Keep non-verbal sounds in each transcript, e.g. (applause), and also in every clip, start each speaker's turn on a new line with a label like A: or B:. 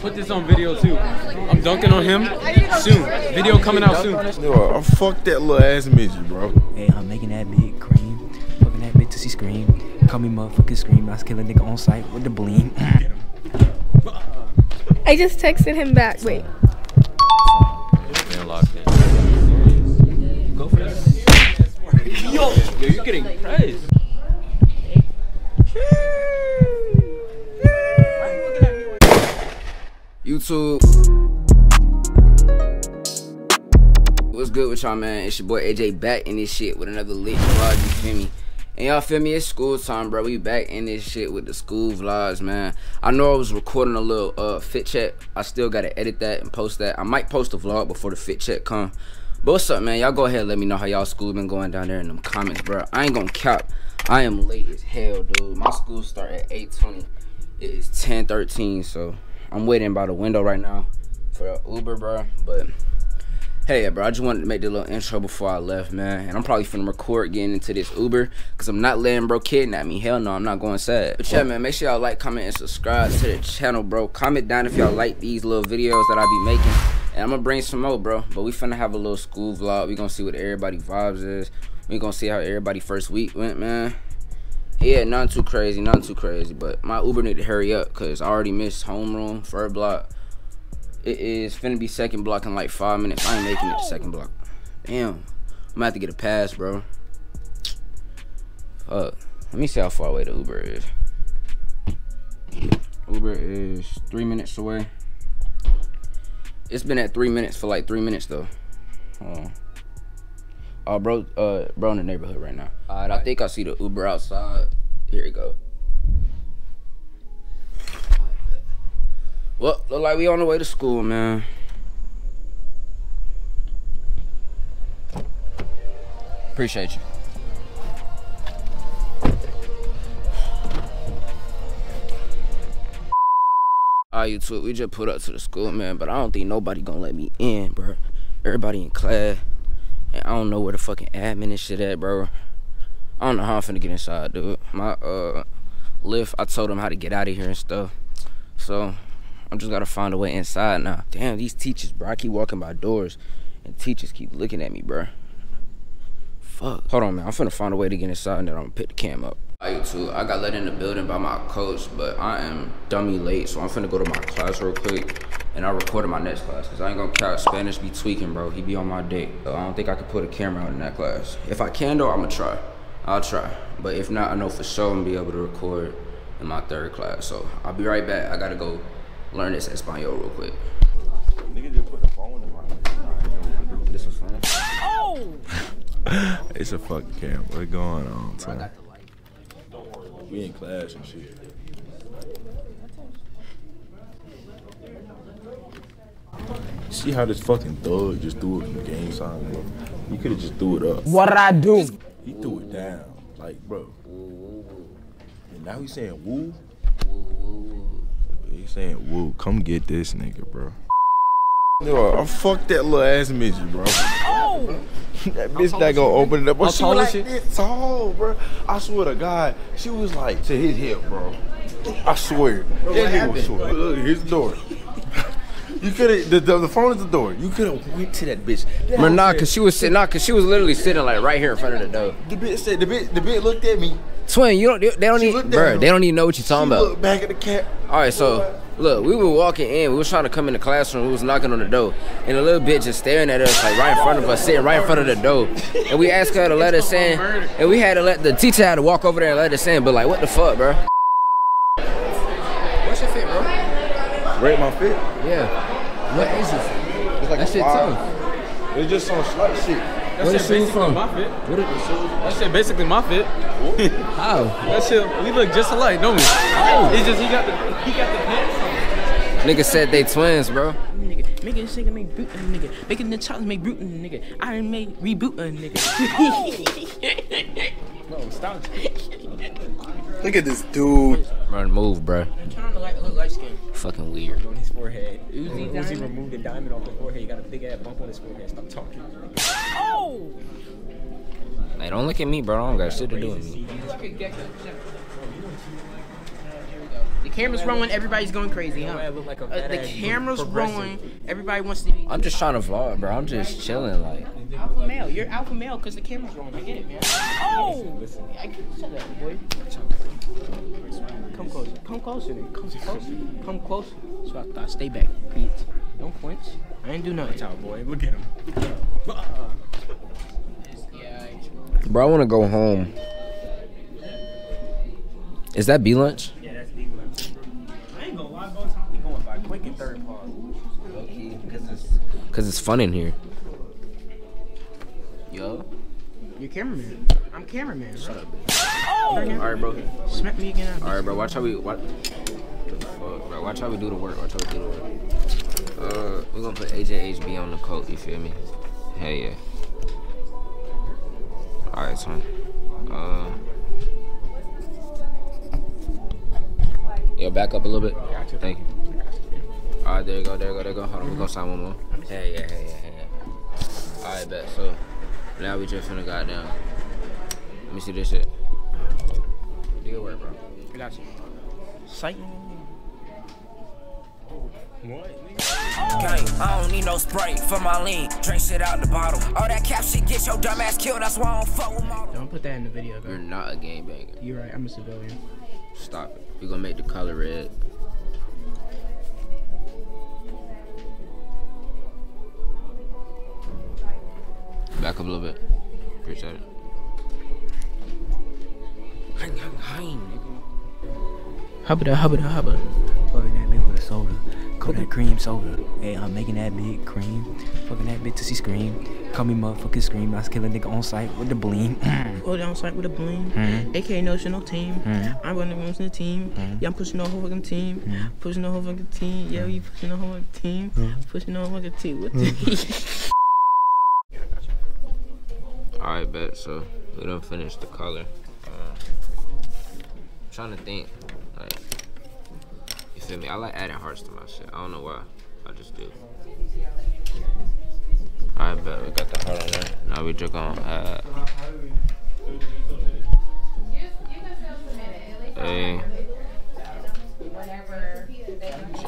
A: put this on video too. I'm dunking on him soon. Video coming out soon.
B: Yo, I fuck that little ass midget, bro.
C: Hey, I'm making that big cream. Fucking that bitch till she scream. Call me motherfucking scream. I was killing nigga on sight with the bling.
D: I just texted him back. Wait.
A: Man locked in. Go for this. Yo, yo, you're getting praised.
E: YouTube. What's good with y'all, man? It's your boy AJ back in this shit with another lit vlog, you feel me? And y'all feel me? It's school time, bro. We back in this shit with the school vlogs, man. I know I was recording a little uh fit check. I still gotta edit that and post that. I might post a vlog before the fit check come. But what's up, man? Y'all go ahead and let me know how y'all school been going down there in them comments, bro. I ain't gonna cap. I am late as hell, dude. My school start at 8.20. It is 10.13, so I'm waiting by the window right now for Uber, bro. But hey, bro, I just wanted to make the little intro before I left, man. And I'm probably finna record getting into this Uber because I'm not letting bro kidnap at me. Hell no, I'm not going sad. But yeah, man, make sure y'all like, comment, and subscribe to the channel, bro. Comment down if y'all like these little videos that I be making. And I'm gonna bring some more, bro. But we finna have a little school vlog. We gonna see what everybody vibes is. We gonna see how everybody first week went, man. Yeah, nothing too crazy, nothing too crazy. But my Uber need to hurry up because I already missed homeroom, first block. It is finna be second block in like five minutes. I ain't making it to second block. Damn. I'm gonna have to get a pass, bro. Fuck. Let me see how far away the Uber is. Uber is three minutes away. It's been at three minutes for like three minutes though. Oh, bro, uh, bro in the neighborhood right now. Alright, I think I see the Uber outside. Here we go. Well, look like we on the way to school, man. Appreciate you. Alright, YouTube, we just put up to the school, man, but I don't think nobody gonna let me in, bro. Everybody in class, and I don't know where the fucking admin and shit at, bro. I don't know how I'm finna get inside, dude. My uh lift, I told them how to get out of here and stuff. So I'm just gotta find a way inside now. Damn, these teachers, bro. I keep walking by doors, and teachers keep looking at me, bro. Fuck. Hold on, man. I'm finna find a way to get inside, and then I'm gonna pick the cam up. Hi, YouTube. I got let in the building by my coach, but I am dummy late, so I'm finna go to my class real quick, and I recorded my next class, cause I ain't gonna count Spanish be tweaking, bro. He be on my dick. I don't think I could put a camera out in that class. If I can, though, I'ma try. I'll try. But if not, I know for sure I'm gonna be able to record in my third class. So I'll be right back. I gotta go learn this Espanol real quick.
B: Nigga just put the phone in my
E: This was fun. (laughs)
B: It's a fucking camera. What's going on, son? We in class and shit. See how this fucking thug just threw it from the game sign, bro? You could have just threw it up.
F: What did I do?
B: He threw it down. Like, bro. And now he's saying woo. He's saying woo. Come get this nigga, bro. Yo, I fucked that little ass midget, bro. Oh. that bitch not gonna open it up.
A: How
B: she was like this tall, bro. I swear to God, she was like to his hip, bro. I swear. that nigga was short. Look, the door. You could have the, the, the phone is the door. You could have went to that bitch. That
E: But nah, cause she was sitting, nah, cause she was literally sitting like right here in front of the door.
B: the bitch said the bitch the bitch looked at me.
E: Twin, you don't, they they don't
B: She
E: even,
B: looked
E: bro, they don't even know what you're talking
B: She
E: about.
B: looked back at the cat.
E: All right, so look, we were walking in. We was trying to come in the classroom. We was knocking on the door, and a little bitch just staring at us, like right in front of us, sitting right in front of the door. And we asked her to let us in, and we had to let the teacher had to walk over there and let us in. But like, what the fuck, bro? What's your fit, bro?
B: Rate my fit.
E: Yeah. What is it?
B: It's like
E: That
B: a
E: shit
B: five.
E: tough.
B: It's just some slight shit.
A: That
E: Where
A: shit basically
E: from?
A: my fit.
E: What is
A: That shit basically my fit.
E: How? (laughs)
A: That shit, we look just alike, don't we? It's just he got the he got the pants. on.
E: Nigga said they twins, bro.
C: Nigga, making this nigga make boot a nigga. Making the child make boot a nigga. I done made reboot a nigga. (laughs)
F: Look at this dude.
E: Run, move, bro.
C: Trying to like look light skin.
E: Fucking weird.
C: On his forehead. Uzi, Uzi removed the diamond off his forehead. He got a big ass bump on his forehead. Stop talking. Oh!
E: Hey, don't look at me, bro. I don't got shit to do with me.
C: You can't
G: camera's rolling, everybody's going crazy, huh?
C: I look like a
G: Uh,
C: fat
G: the
C: ass
G: camera's
C: progressive.
G: rolling, everybody wants to be
E: I'm just trying to vlog, bro. I'm just chilling, like.
G: alpha male. You're alpha male because the camera's rolling. I get it, man. Oh! I can shut that, boy. Come closer. Come closer, then. Come closer. Come closer. So I thought, stay back, bitch. Don't flinch. I ain't do nothing.
C: Out, boy. Look at him.
G: Yeah,
E: Bro, I want to go home. Is that B lunch?
C: Yeah, that's big lunch. I ain't gonna lie, bro. Time we going by quick in third part.
E: Okay, Cause it's because it's fun in here. Yo.
G: you're cameraman. I'm cameraman. Shut up,
E: All right, bro.
G: Smack me again.
E: All right, bro. Watch how we watch. Bro, watch how we do the work. Watch how we do the work. Uh, we're gonna put AJHB on the coat. You feel me? Hell yeah. All right, son. Uh. Yo, back up a little bit. Thank you. All right, there you go. There you go. There you go. Hold on, we gonna sign one more. Yeah, hell yeah, hell yeah. All right, bet. So now we just finna goddamn. Let me see this shit. Do your work, bro.
G: I got you. Sight.
H: Gang, I don't need no spray for my lean. Drink shit out the bottle. All that cap shit get your dumb ass killed. That's why I don't fuck with my.
G: Don't put that in the video,
E: You're not a gangbanger.
G: You're right. I'm a civilian.
E: Stop it. We're gonna make the color red. Back up a little bit. Appreciate it. Hang, hang, hang.
G: Hubba hubba hubba.
C: Fucking that bitch with a soda. Call that cream soda. Hey, I'm making that big cream. Fucking that bitch till she scream. Call me motherfucking scream. I kill a nigga on sight with the bling.
G: Go down site with the bling.
C: Mhm.
G: AK notional team.
C: Mhm.
G: I'm running rooms in the team.
C: Mhm.
G: Yeah, I'm pushing the whole fucking team. Pushing the whole fucking team. Yeah, we pushing the whole fucking team. Pushing the whole fucking team. What the? (laughs)
E: Alright, bet. So we done finished the color. Uh, trying to think. Like, you feel me? I like adding hearts to my shit. I don't know why. I just do. Alright, bet. We got the heart on there. Now we just gonna add. A.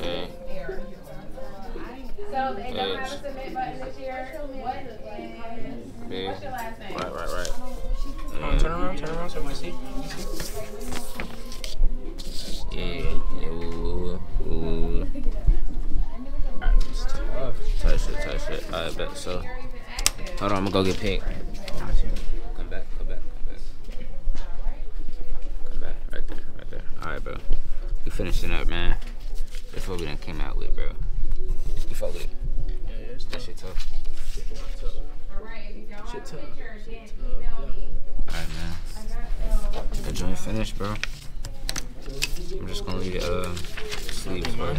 E: J.
I: So they don't have
E: H.
I: a submit button this year. What is
E: B.
I: what's your last name?
E: Right, right, right.
G: Oh, turn around, turn around so I see.
E: Shit. Bet. So, hold on, I'm gonna go get pink. Come back, come back, come back. Come back, right there, right there. Alright, bro. We finishing up, man. That's what we done came out with, bro. You fuck with it?
G: Yeah, it's
E: That shit tough.
G: Shit tough.
E: Alright, man. The joint finished, bro. I'm just gonna leave it, uh, sleeves, bro.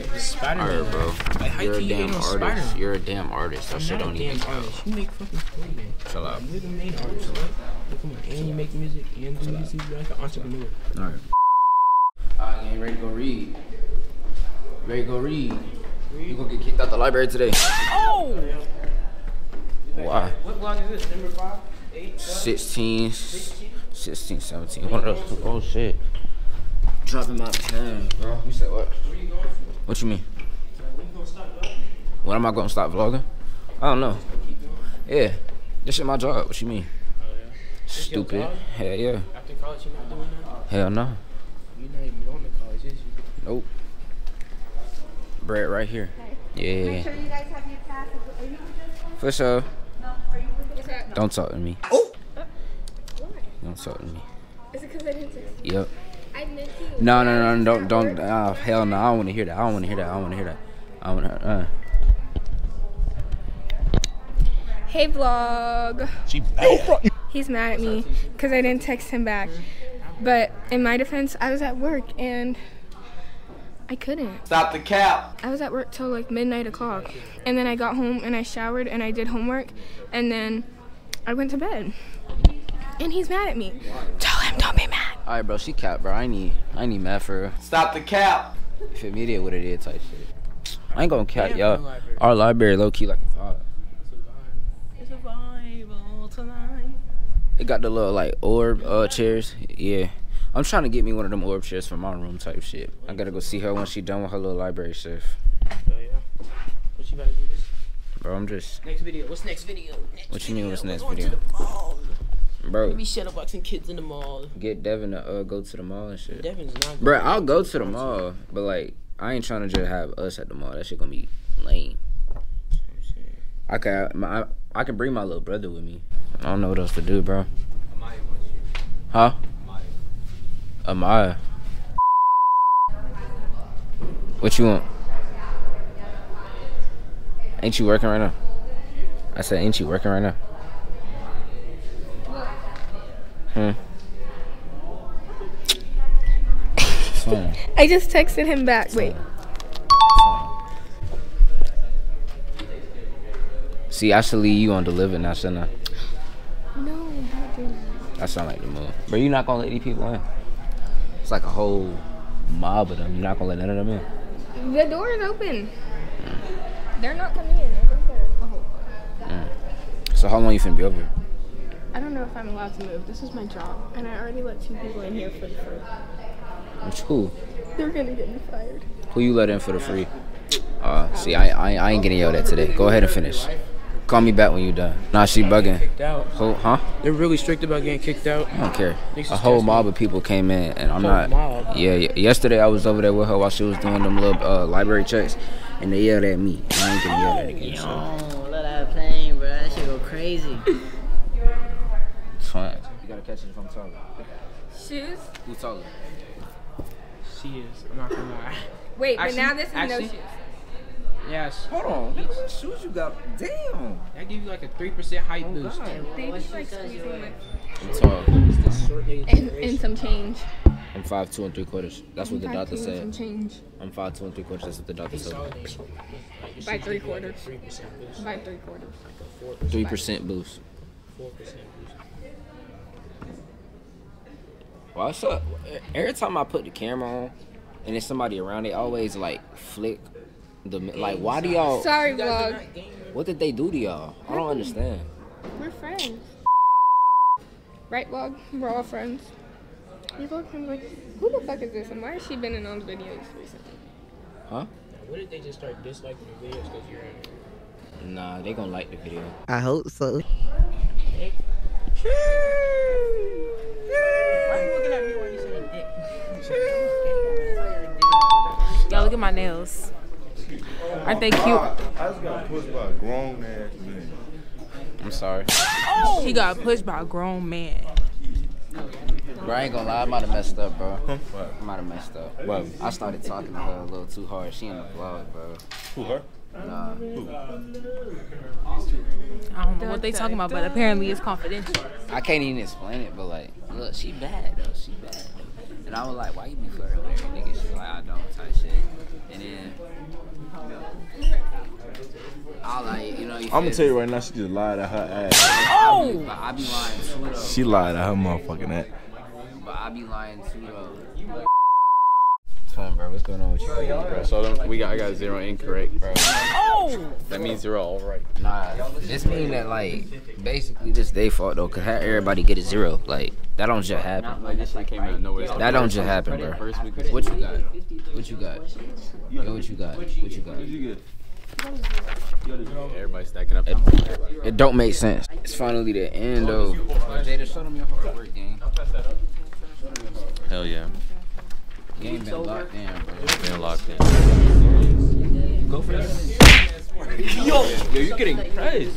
G: Mine better though. Spider
E: Alright, bro.
G: Like, how
E: You're a damn
G: no
E: artist.
G: Spider-Man?
E: You're a damn artist. That
G: I'm
E: shit
G: not a
E: don't even
G: damn
E: count.
G: You make fucking clothing.
E: Chill out.
G: You're the main artist, right? Like, come on, and you make music and do music. You're like an entrepreneur.
E: Alright. Alright, gang, ready to go read. Ready to go read. You gonna get kicked out the library today.
G: Oh!
E: Why?
G: What block is this? Number five? Eight?
E: 16, 16, 17. One of those. Oh shit. Dropping my pen, bro. You said what? What you mean? When am I gonna stop vlogging? I don't know. Yeah. This shit my job. What you mean? Stupid. Hell yeah.
G: After college, you're not doing that?
E: Hell no.
G: You're not even going to college, is you?
E: Nope. Bread right here. Yeah.
I: Make sure you guys have your pass. Are you with this one?
E: For sure.
I: No. Are you with this one?
E: Don't talk to me.
D: Why?
E: Don't talk to me.
D: Is it because I didn't text you?
E: Yep.
D: I meant to.
E: No, no, no, don't, don't. Oh, hell no. I don't want to hear that. I don't want to hear that. I don't want to hear that. I want to. Uh.
D: Hey vlog. She He's mad at me because I didn't text him back. But in my defense, I was at work and I couldn't.
F: Stop the cap.
D: I was at work till like midnight o'clock. And then I got home and I showered and I did homework and then I went to bed. And he's mad at me. Tell him don't be mad.
E: All right, bro. She cap, bro. I need, I need mad for real.
F: Stop the cap.
E: If it media what it is type shit. I ain't gonna cap, y'all.
G: no library.
E: Our library low key like a vibe.
G: It's a vibe all tonight.
E: It got the little like orb uh chairs. Yeah. I'm trying to get me one of them orb chairs for my room type shit. I gotta go see her when she done with her little library shift.
G: Oh yeah. What you gotta do this?
E: Bro, I'm just.
G: Next video. What's next video? Next
E: What you mean? What's next
G: Going
E: video?
G: To the mall.
E: Bro,
G: We shadowboxing kids in the mall.
E: get Devin to uh, go to the mall and shit.
G: Devin's not.
E: Bro, I'll go to the mall, but like, I ain't trying to just have us at the mall. That shit gonna be lame. I can, my, I can bring my little brother with me. I don't know what else to do, bro. Huh? Amiya. What you want? Ain't you working right now? I said, ain't you working right now? Hmm.
D: I just texted him back. Wait.
E: See, I should leave you on deliver now, shouldn't I?
D: No, don't do
E: That sound like the move. But you're not gonna let these people in. It's like a whole mob of them. You're not gonna let none of them in.
D: The door is open. They're not coming in. They're right there. Oh.
E: So how long you finna be over? Here?
D: I don't know if I'm allowed to move. This is my job, and I already let two people in here for the free.
E: Which who?
D: They're gonna get me fired.
E: Who you let in for the free? Uh, see, I, I, I ain't getting yelled at today. Go ahead and finish. Call me back when you're done. Nah, she bugging.
G: Kicked.
E: Who, huh?
G: They're really strict about getting kicked out.
E: I don't care. A whole mob of people came in, and I'm not.
G: mob?
E: Yeah, yeah. Yesterday I was over there with her while she was doing them little uh, library checks, and they yelled at me. I ain't getting yelled at again. So
J: Oh, let that plane, bro. That shit go crazy.
E: it's fine. You gotta catch it if I'm taller.
D: Shoes?
E: Who's taller?
G: She is. I'm not gonna lie.
D: Wait, but now this is
G: actually-
D: no shoes.
G: Yes.
E: Hold on. Look what shoes you got. Damn.
G: That give you like a three percent height
E: Oh,
G: boost.
D: They just like squeezing my
E: I'm tall.
G: Short
D: and, and some change.
E: I'm five two and three quarters. That's what the
D: Five
E: doctor
D: two and Some
E: said.
D: change.
E: I'm five two and three quarters. That's what the doctor said.
D: By three quarters. By three quarters.
E: Three percent boost.
G: Four percent boost.
E: What's up? Every time I put the camera on, and there's somebody around, they always like flick the like. Why do y'all?
D: Sorry, vlog.
E: What did they do to y'all? I don't understand.
D: We're friends. Right, vlog? We're all friends. People come like, who the fuck is this? And why has she been in all the videos recently?
E: Huh?
G: What if they just start disliking the videos because you're in?
E: Nah, they gonna like the video.
J: I hope so.
G: Why you looking at me while you saying dick? (laughs)
K: Y'all look at my nails. Aren't they cute?
B: I just got pushed by a grown ass man.
E: I'm sorry.
K: Oh, He got pushed by a grown man.
E: Bro, I ain't gonna lie, I might have messed up, bro. I might have messed up.
B: What?
E: I started talking to her a little too hard. She in the vlog, bro.
B: Who her?
E: Nah.
K: I don't know what they talking about, but apparently it's confidential.
E: I can't even explain it, but like, look, she bad though. She bad. Though. And I was like, why you be flirting with her? Nigga, she's like, I don't type shit. And then I like, you know, you
B: I'm gonna tell you right now, she just lied at her ass.
E: I be, I be lying too though.
B: She lied at her motherfucking ass.
E: But I be lying too though. Fun, bro. What's going on with you, bro?
A: So them, we got I got zero incorrect, bro. Oh! That means zero all right.
E: Nah, this mean that like basically this they fault though, cause how everybody get a zero? Like that don't just happen.
A: Like this shit came out of nowhere.
E: That don't just happen, bro.
A: First week of
E: What you got? What you got? Yo, what you got? What you got?
A: Everybody stacking up.
E: It, it don't make sense. It's finally the end though. Jada, show them your hard work game.
A: Hell yeah.
E: Game been locked in, bro.
A: Been locked in. Go for that. Yo, yo, you're getting pressed.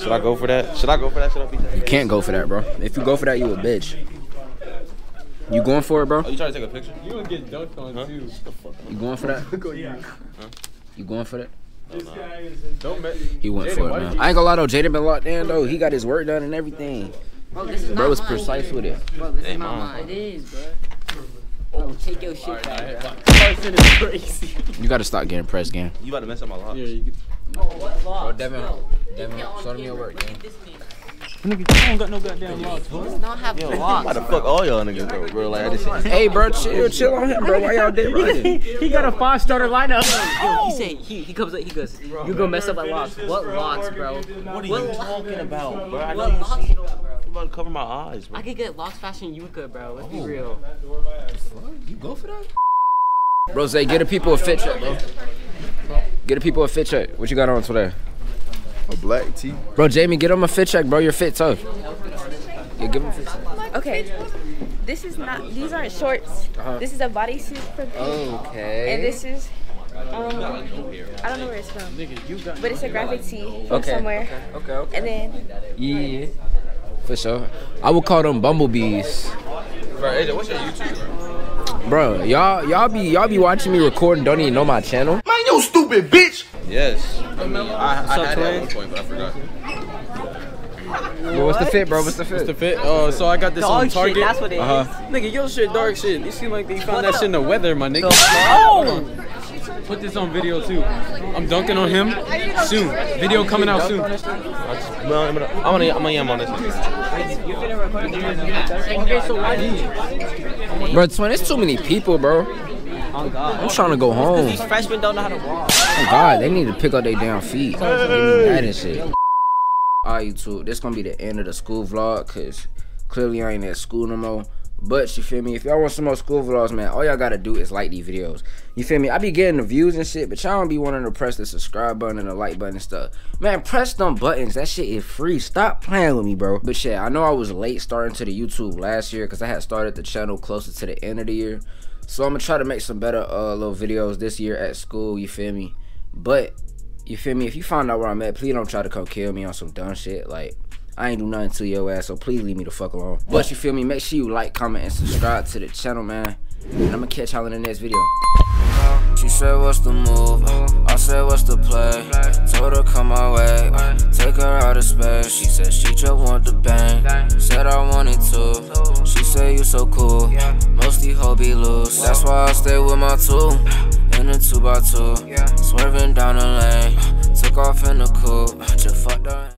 B: Should I go for that? Should I go for that? Should I be?
E: You can't go for that, bro. If you go for that, you a bitch. You going for it, bro?
B: Oh, you trying to take a picture?
A: You gonna get dunked on too.
E: You going for that? You going for that?
A: Don't bet.
E: He went
A: Jaden,
E: for it, man. I ain't gonna lie though, Jaden been locked in though. He got his work done and everything.
J: Bro, this is
E: Bro
J: not
E: was
J: mine.
E: precise with it.
J: Bro, this
A: Hey,
J: is not
A: Mom.
J: mine. It is, bro. Oh, bro, take your shit back, bro.
G: Carson is crazy.
E: You gotta stop getting pressed, gang.
B: You about to mess up my locks.
A: Yeah, you can.
J: Bro, what
E: Bro. Devin,
J: Bro,
E: Devin, show them your work, gang.
J: Get this man.
G: Nigga, I don't got no goddamn logs, bro.
K: don't have
B: I'm about to fuck all y'all niggas, bro. bro. Like, I just
E: Hey, bro, chill, chill on him, bro. Why y'all dead running?
G: he got a five starter lineup.
J: Yo, he say he, he comes up, he goes, you gonna mess up my locks. What locks, bro?
B: What are you talking about, bro? I know
J: What
B: you
J: locks?
B: I'm about to cover my eyes, bro.
J: I could get lost faster than you could, bro. Let's
B: Oh.
J: be real.
A: You go for that?
E: Rose, get the people a fit check, bro. Get the people a fit check. What you got on today?
B: A black tee.
E: Bro, Jamie, get him a fit check, bro. You're fit tough. Yeah, give him a fit check.
K: Okay. This is not. These aren't shorts.
E: Uh-huh.
K: This is a bodysuit for pink.
E: Okay.
K: And this is. Um, I don't know where it's from, but it's a graphic tee from
E: Okay,
K: somewhere.
E: Okay, okay.
K: And then
E: Yeah. For sure. I would call them bumblebees.
A: Bro, AJ, what's your YouTube,
E: Bro, y'all y'all be y'all be watching me record and don't even know my channel.
B: Man, you stupid bitch.
A: Yes. I mean, I, I
G: up,
A: had it at one point, but I forgot.
E: Bro, what's the fit, bro? What's the fit?
A: What's The fit. Oh, so I got this
J: Dog
A: on
J: shit, that's what it
A: uh-huh. Nigga, your shit dark shit. You seem like you found that shit in the weather, my nigga. Oh! Put this on video too. I'm dunking on him soon. Video coming out soon.
B: I'm gonna, I'm gonna, I'm gonna, I'm gonna yam on this.
E: Bro, twin, it's too many people, bro.
J: On God.
E: I'm trying to go home.
J: These freshmen don't know how to walk.
E: Oh God, they need to pick up their damn feet. Give me mad and shit. Alright, YouTube, this gonna be the end of the school vlog, cause clearly I ain't at school no more. But you feel me? If y'all want some more school vlogs, man, all y'all gotta do is like these videos. You feel me? I be getting the views and shit, but y'all don't be wanting to press the subscribe button and the like button and stuff. Man, press them buttons. That shit is free. Stop playing with me, bro. But shit, I know I was late starting to the YouTube last year because I had started the channel closer to the end of the year. So I'm gonna try to make some better uh little videos this year at school, you feel me? But you feel me? If you find out where I'm at, please don't try to come kill me on some dumb shit. Like, I ain't do nothing to your ass, so please leave me the fuck alone. But you feel me? Make sure you like, comment, and subscribe to the channel, man. And I'ma catch y'all in the next video.
H: She said, What's the move? I said, What's the play? Told her, Come my way. Take her out of space. She said, She just want the bang. Said, I wanted to. She said, You so cool. Mostly hobby loose. That's why I stay with my two. In a 2 by 2 Swerving down the lane. Took off in the coupe. Just fucked her.